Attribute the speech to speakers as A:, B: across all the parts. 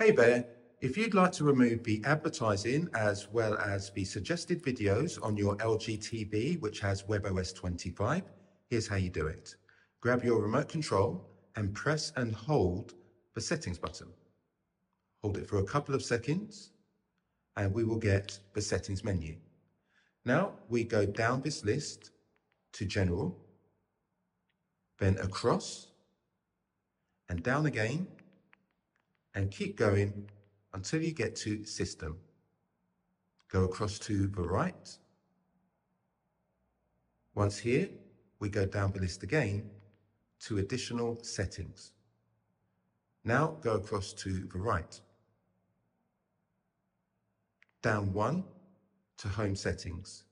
A: Hey there, if you'd like to remove the advertising as well as the suggested videos on your LG TV, which has WebOS 25, here's how you do it. Grab your remote control and press and hold the settings button. Hold it for a couple of seconds and we will get the settings menu. Now we go down this list to general, then across and down again and keep going until you get to system. Go across to the right. Once here, we go down the list again to additional settings. Now go across to the right. Down one to home settings.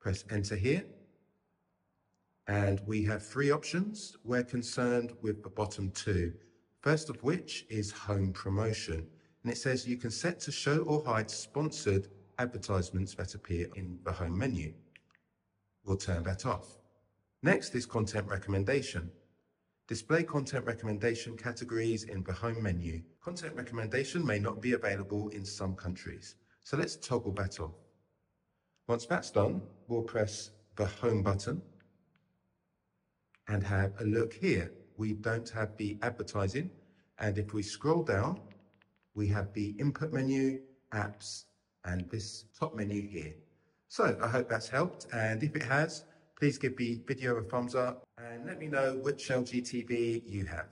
A: Press enter here. And we have three options. We're concerned with the bottom two. First of which is home promotion. And it says you can set to show or hide sponsored advertisements that appear in the home menu. We'll turn that off. Next is content recommendation. Display content recommendation categories in the home menu. Content recommendation may not be available in some countries. So let's toggle that off. Once that's done, we'll press the home button and have a look here. We don't have the advertising. And if we scroll down, we have the input menu, apps, and this top menu here. So I hope that's helped. And if it has, please give the video a thumbs up and let me know which LG TV you have.